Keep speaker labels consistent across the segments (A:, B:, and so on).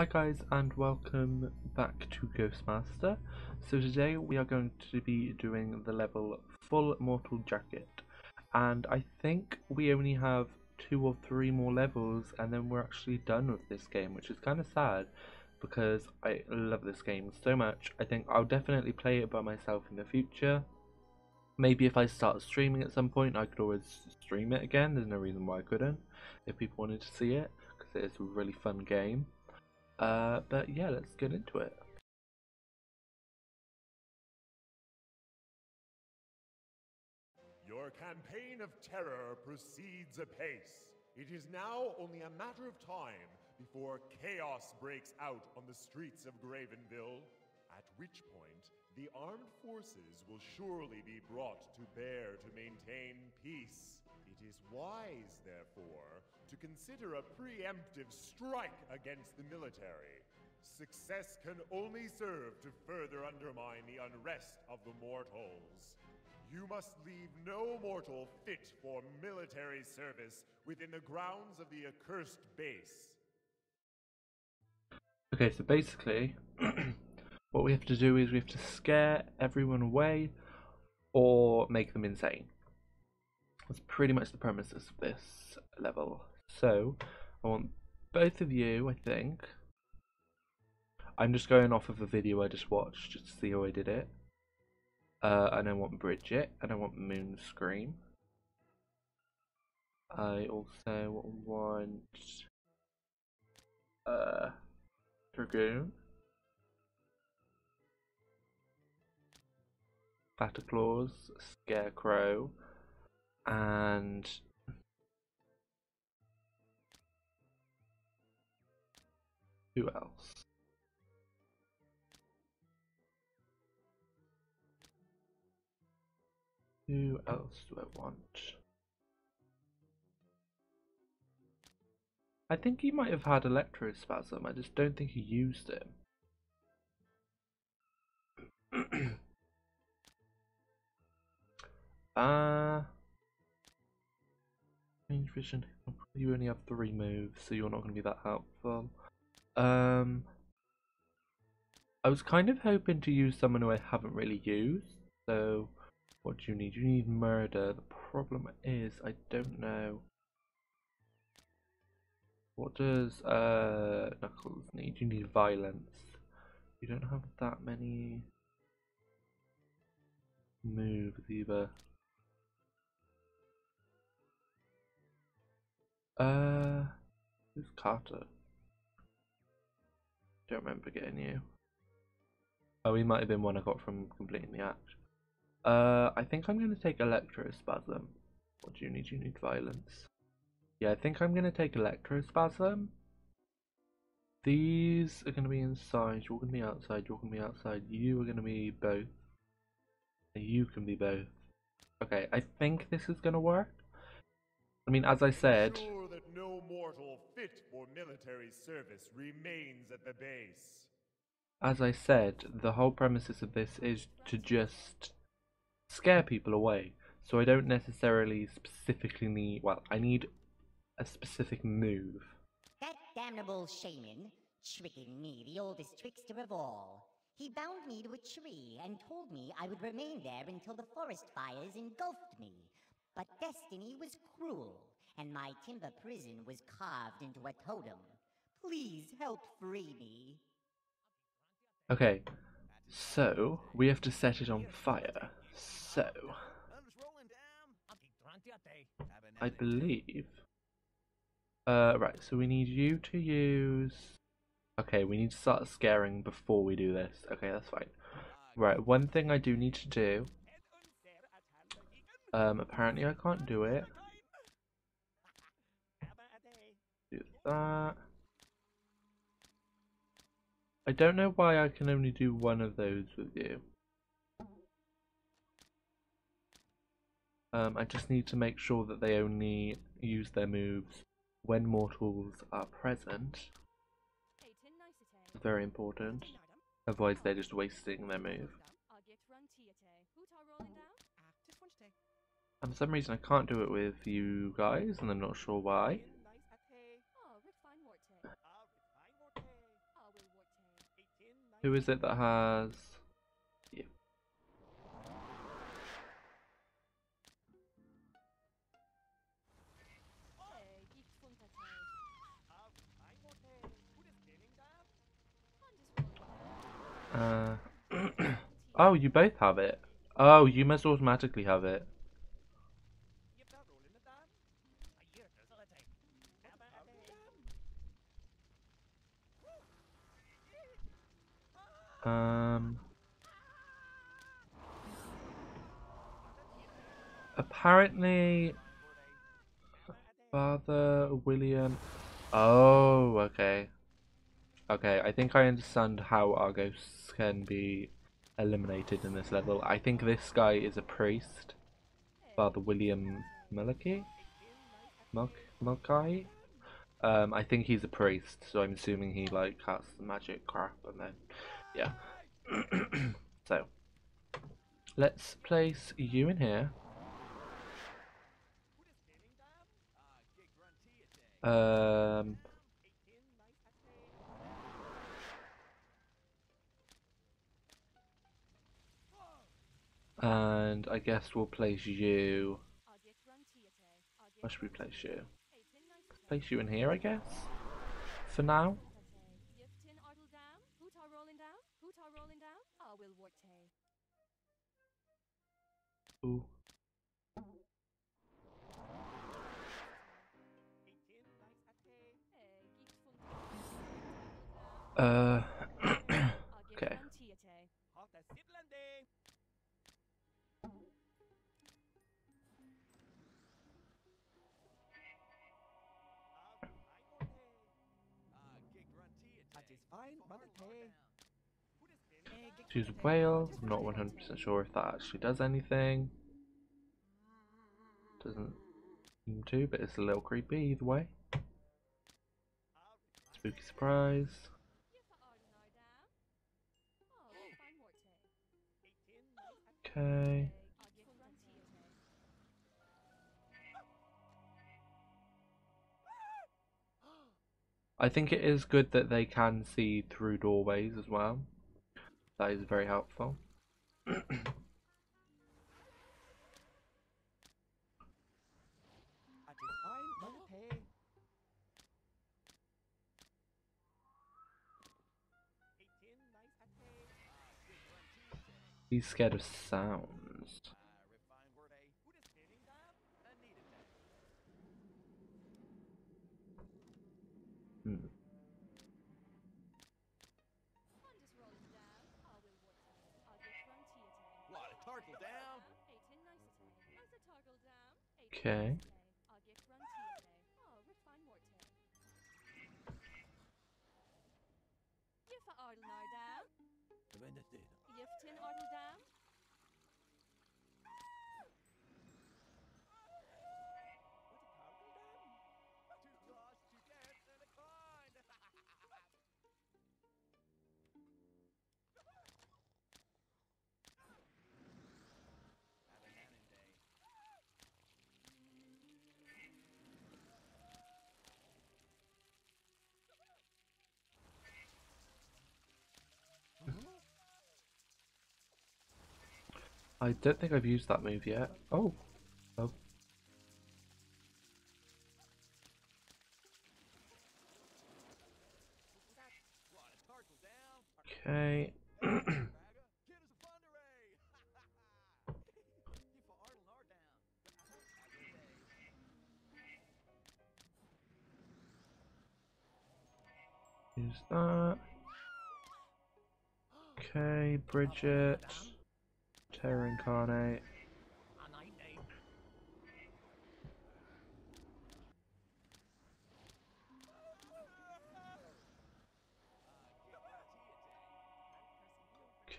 A: Hi guys and welcome back to Ghost Master. So today we are going to be doing the level Full Mortal Jacket and I think we only have two or three more levels and then we're actually done with this game which is kind of sad because I love this game so much. I think I'll definitely play it by myself in the future. Maybe if I start streaming at some point I could always stream it again, there's no reason why I couldn't if people wanted to see it because it is a really fun game. Uh, but yeah, let's get into it.
B: Your campaign of terror proceeds apace. It is now only a matter of time before chaos breaks out on the streets of Gravenville, at which point the armed forces will surely be brought to bear to maintain peace. It is wise, therefore, to consider a preemptive strike against the military. Success can only serve to further undermine the unrest of the mortals. You must leave no mortal fit for military service within the grounds of the accursed base.
A: Okay, so basically, what we have to do is we have to scare everyone away or make them insane. That's pretty much the premises of this level. So, I want both of you, I think. I'm just going off of a video I just watched just to see how I did it. Uh, and I want Bridget, and I want Moon Scream. I also want uh, Dragoon, Bataclaws, Scarecrow, and else? Who else do I want? I think he might have had electrospasm, I just don't think he used it. Uh, Range vision. You only have three moves, so you're not going to be that helpful. Um, I was kind of hoping to use someone who I haven't really used. So, what do you need? You need murder. The problem is, I don't know. What does uh, Knuckles need? You need violence. You don't have that many moves either. Uh, who's Carter? Don't remember getting you. Oh, he might have been one I got from completing the act. Uh, I think I'm going to take Electrospasm. What do you need? You need violence. Yeah, I think I'm going to take Electrospasm. These are going to be inside, you're going to be outside, you're going to be outside, you are going to be both. You can be both. Okay, I think this is going to work. I mean, as I said...
B: Sure that no mortal fit for military service remains at the base.
A: As I said, the whole premises of this is to just scare people away. So I don't necessarily specifically need, well, I need a specific move.
C: That damnable shaman, tricking me, the oldest trickster of all. He bound me to a tree and told me I would remain there until the forest fires engulfed me. But destiny was cruel, and my timber prison was carved into a totem. Please help free me.
A: Okay, so we have to set it on fire. So, I believe. Uh, right, so we need you to use. Okay, we need to start scaring before we do this. Okay, that's fine. Right, one thing I do need to do. Um, apparently I can't do it. Do that. I don't know why I can only do one of those with you. Um, I just need to make sure that they only use their moves when mortals are present. Very important. Otherwise they're just wasting their move. And for some reason I can't do it with you guys and I'm not sure why. Who is it that has? You. Uh, oh, you both have it. Oh, you must automatically have it. Um. Apparently, Father William. Oh, okay. Okay, I think I understand how our ghosts can be eliminated in this level. I think this guy is a priest. Father William Malachi? Malkai? Um, I think he's a priest, so I'm assuming he like casts magic crap and then yeah. so let's place you in here. Um and I guess we'll place you where should we place you? Place you in here I guess? For now? Ooh. Uh Choose whale. I'm not 100% sure if that actually does anything. Doesn't seem to, but it's a little creepy either way. Spooky surprise. Okay. I think it is good that they can see through doorways as well. That is very helpful. He's scared of sounds. Okay. I don't think I've used that move yet. Oh. Oh. Okay. Use that. Okay, Bridget. Terror Incarnate.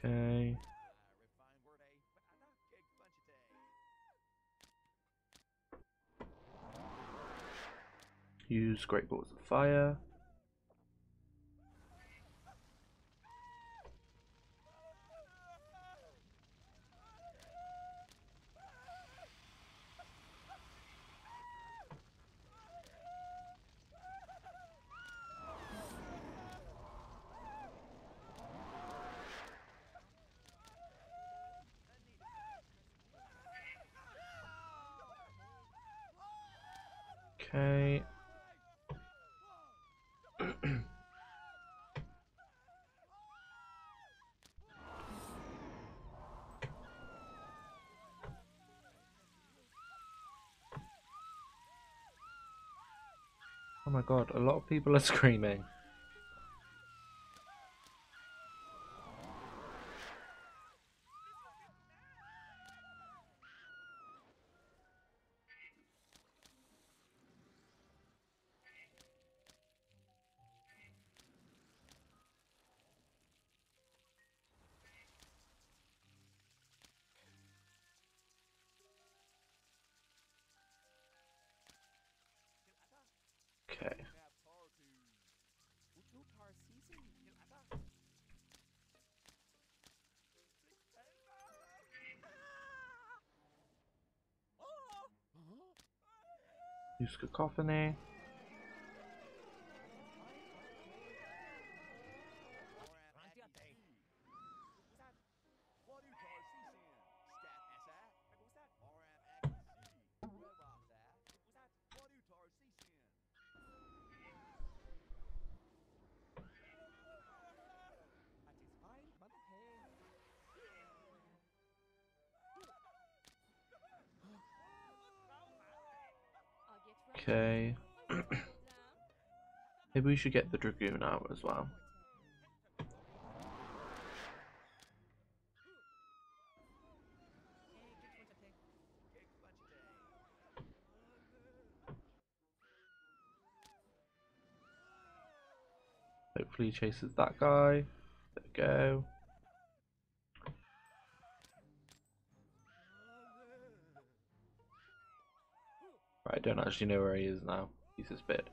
A: Okay. Use Great Balls of Fire. Okay. oh my god, a lot of people are screaming. Okay. Use cacophony. Okay. Maybe we should get the Dragoon out as well. Hopefully he chases that guy. There we go. I don't actually know where he is now. He's disappeared.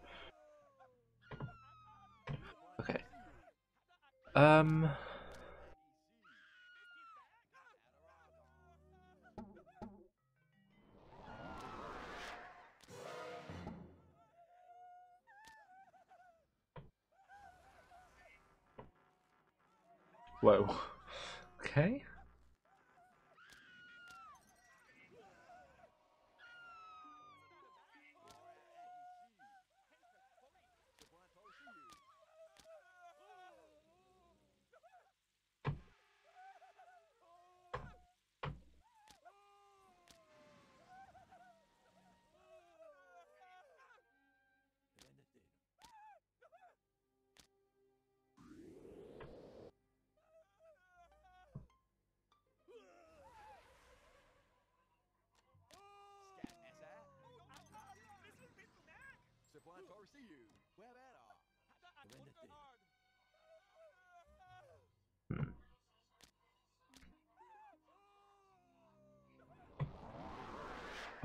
A: Okay. Um. Whoa. Okay.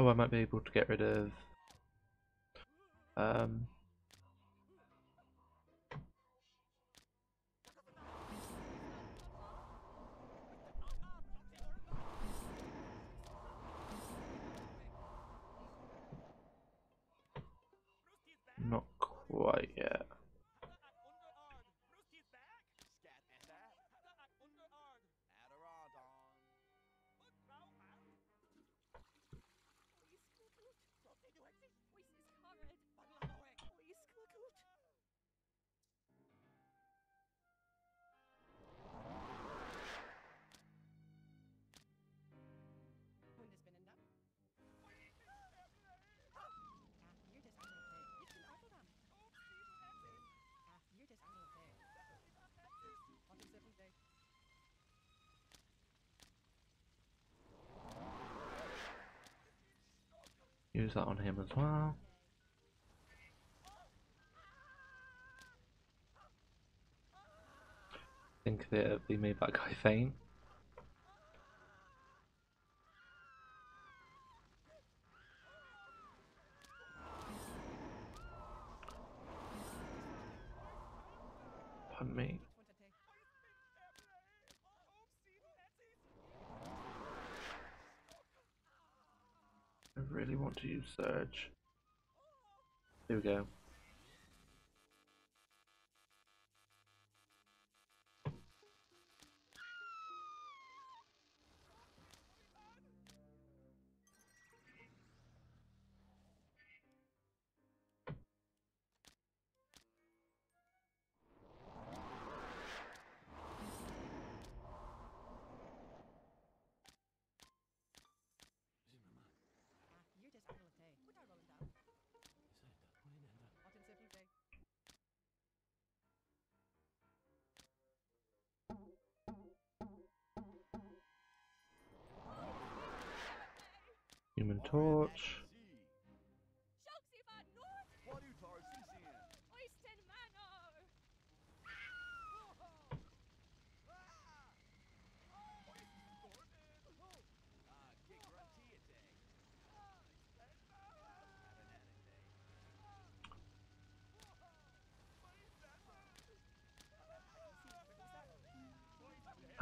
A: Oh, I might be able to get rid of. Um. Not quite yet. Use that on him as well. think that they made that guy faint. Me. I to use Surge. Here we go. Human Torch.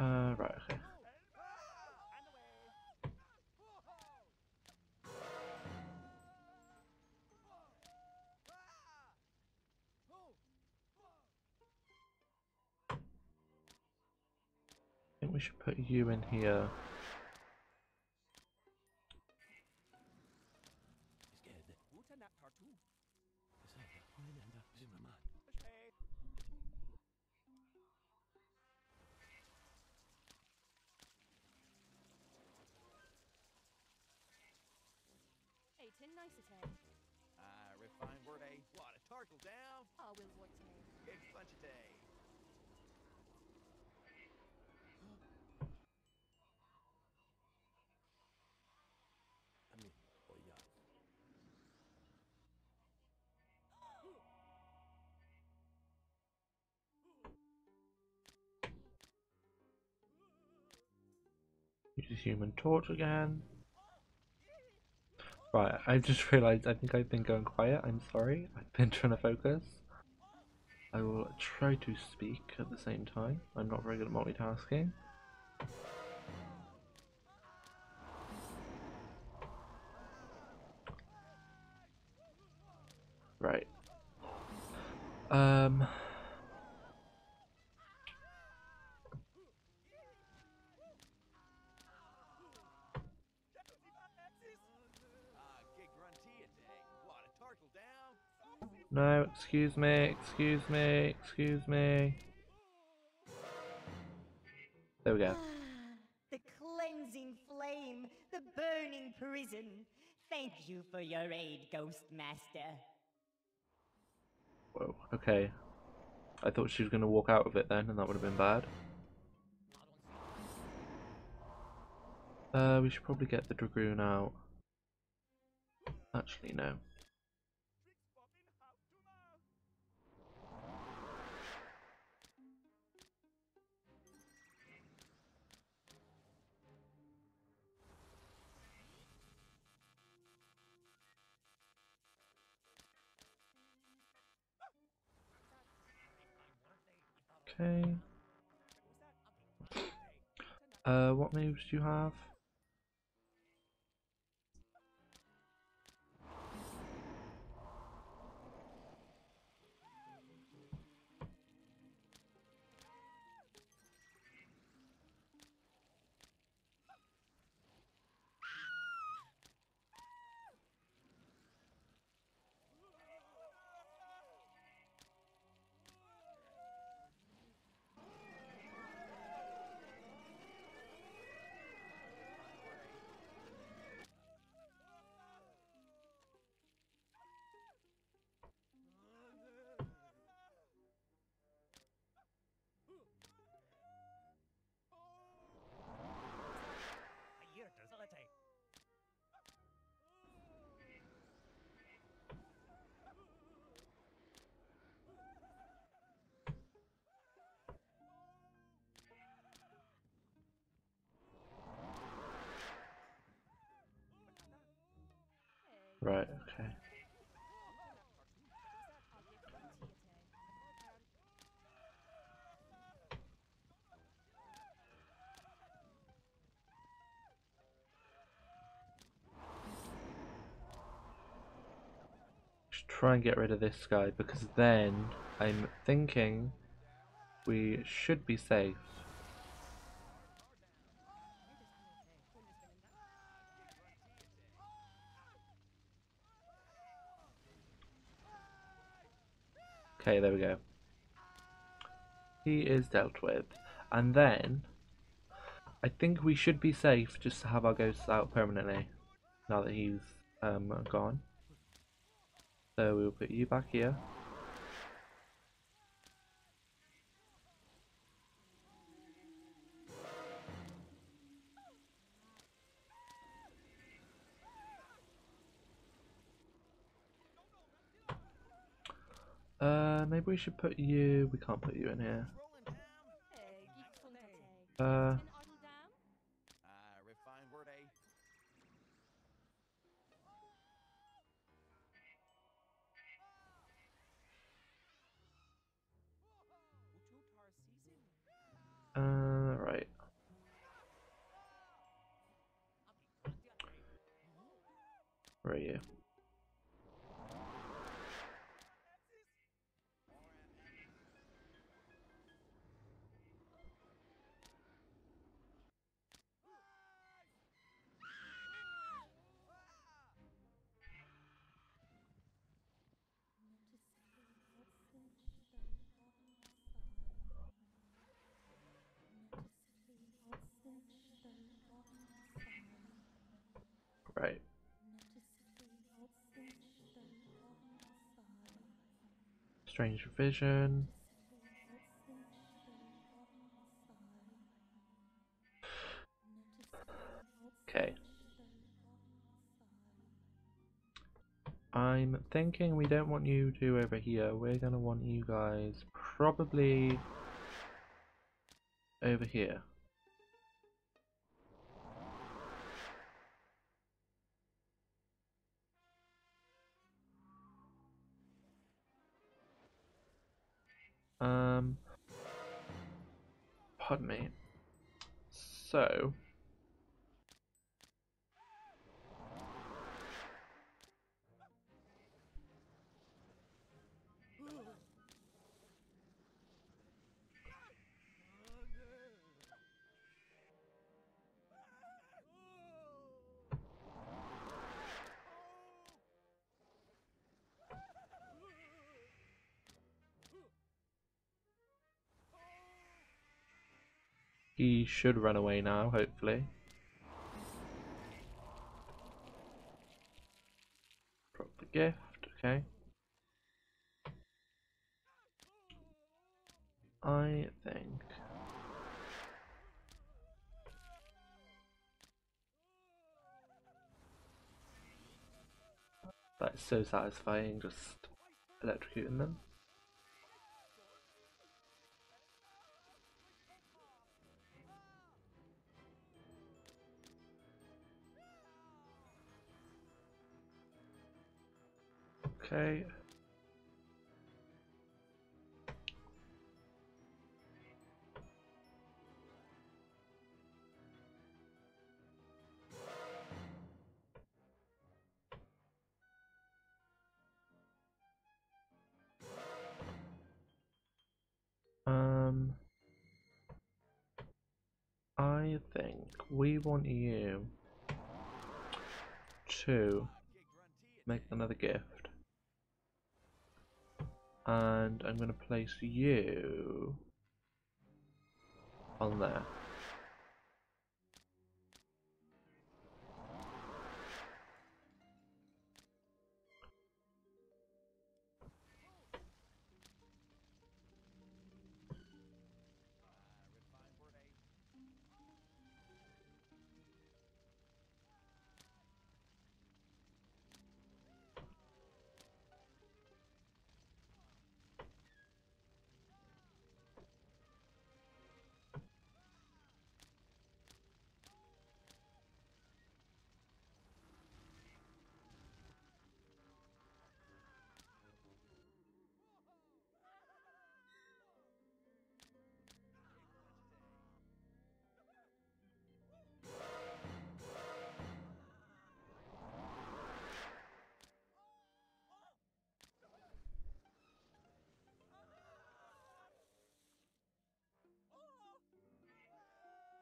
A: Uh, right, okay. Think we should put you in here. Use Human Torch again. Right, I just realised I think I've been going quiet. I'm sorry. I've been trying to focus. I will try to speak at the same time. I'm not very good at multitasking. Right. Um. Excuse me, excuse me, excuse me. There we go.
C: the cleansing flame, the burning prison. Thank you for your aid, Ghost Master.
A: Whoa, okay. I thought she was going to walk out of it then, and that would have been bad. Uh, we should probably get the Dragoon out. Actually, no. Okay. Uh, what moves do you have? Right, okay. Try and get rid of this guy because then I'm thinking we should be safe. Okay, there we go. He is dealt with. And then, I think we should be safe just to have our ghosts out permanently, now that he's um, gone. So we'll put you back here. Maybe we should put you. We can't put you in here. Uh, uh, right. Where are you? Right. Strange vision. Okay. I'm thinking we don't want you two over here. We're gonna want you guys probably over here. Um, pardon me. So, he should run away now, hopefully. Drop the gift, okay. I think. That's so satisfying, just electrocuting them. Um, I think we want you to make another gift. And I'm going to place you on there.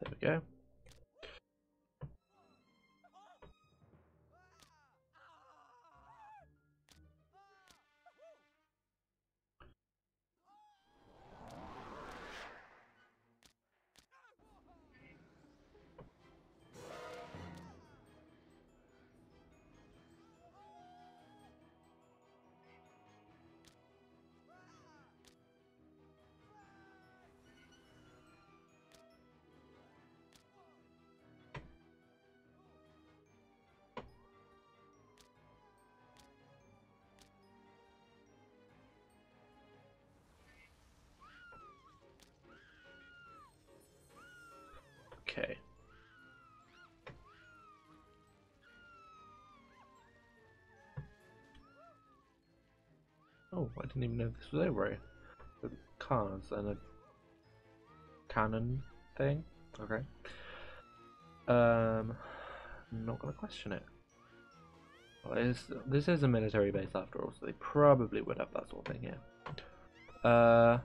A: There we go. Oh, I didn't even know this was over here. The cars and a cannon thing. Okay. Um, not gonna question it. Well, it's, this is a military base after all, so they probably would have that sort of thing here. Uh.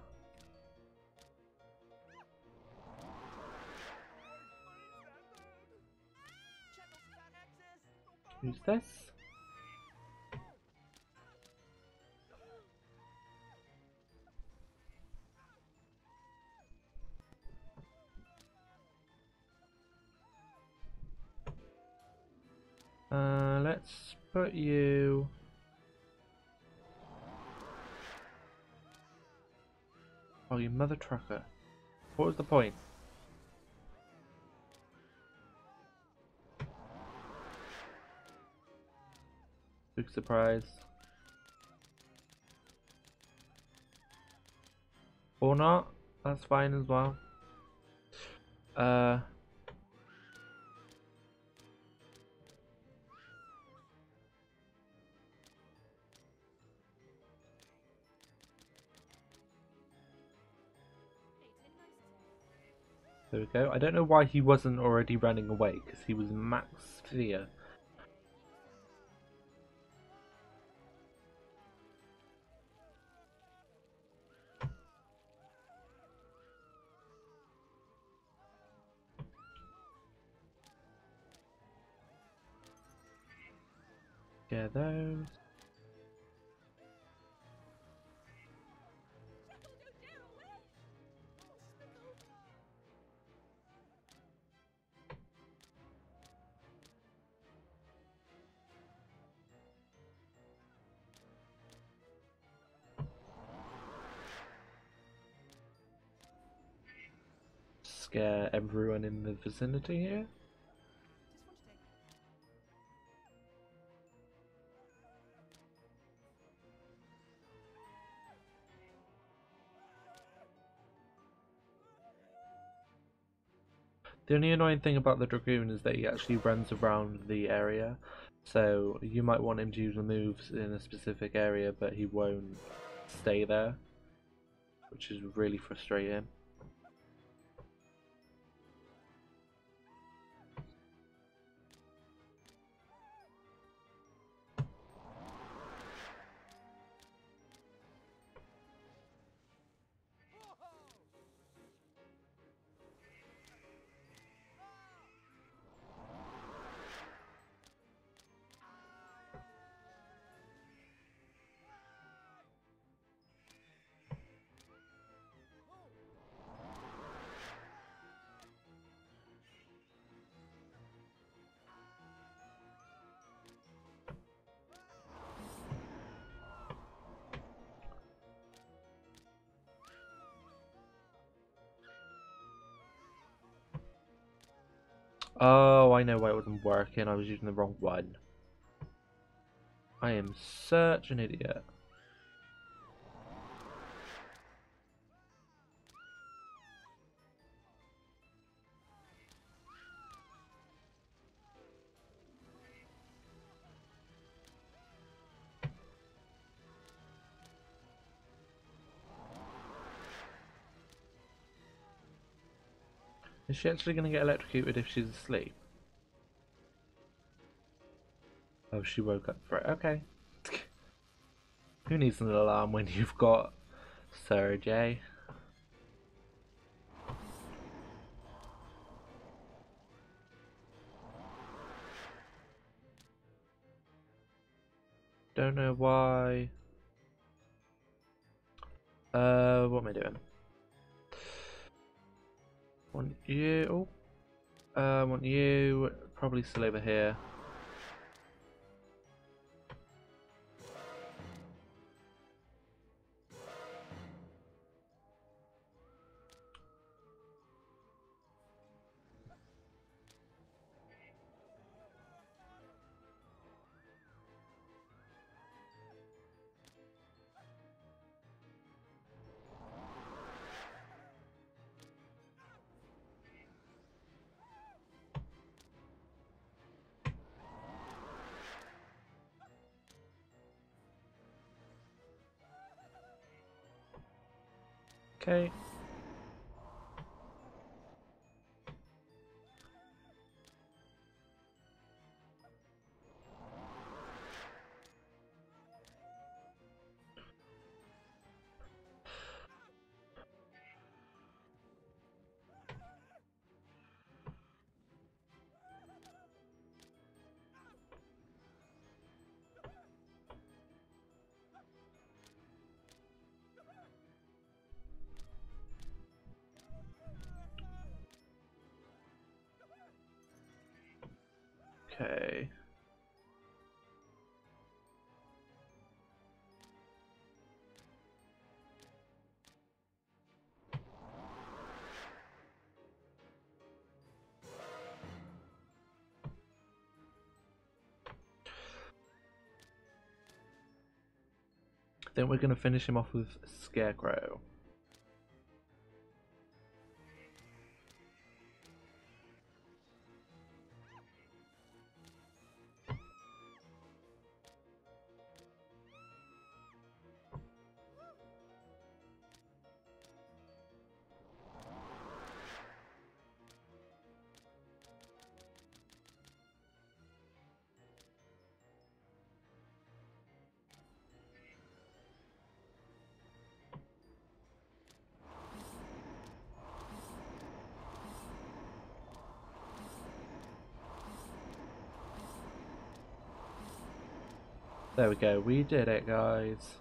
A: Who's this? Put you. Oh, you mother trucker. What was the point? Big surprise. Or not, that's fine as well. Uh. There we go. I don't know why he wasn't already running away, because he was max fear. Get those. Scare everyone in the vicinity here. The only annoying thing about the Dragoon is that he actually runs around the area. So you might want him to use the moves in a specific area, but he won't stay there. Which is really frustrating. Oh, I know why it wasn't working. I was using the wrong one. I am such an idiot. Is she actually going to get electrocuted if she's asleep? Oh, she woke up for it. Okay. Who needs an alarm when you've got Sarah J? Don't know why. Uh, what am I doing? Want you? Oh, uh, want you? Probably still over here. Okay. Okay. Then we're going to finish him off with Scarecrow. There we go, we did it, guys.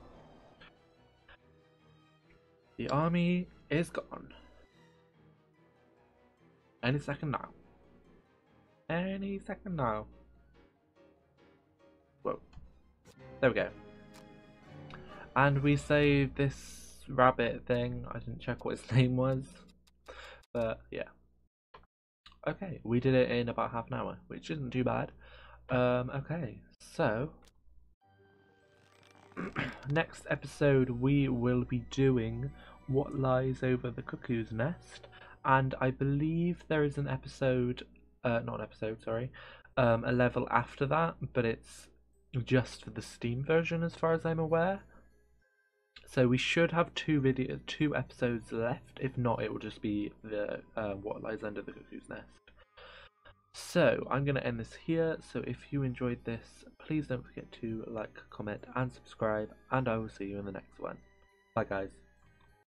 A: The army is gone. Any second now. Any second now. Whoa. There we go. And we saved this rabbit thing. I didn't check what his name was. But yeah. Okay, we did it in about half an hour, which isn't too bad. Um, okay, so next episode we will be doing what lies over the cuckoo's nest. And i believe there is an episode uh not an episode sorry um a level after that but it's just for the steam version as far as i'm aware. So we should have two video two episodes left. If not it will just be the uh, what lies under the cuckoo's nest so I'm going to end this here. So if you enjoyed this, please don't forget to like, comment and subscribe and I will see you in the next one. Bye guys.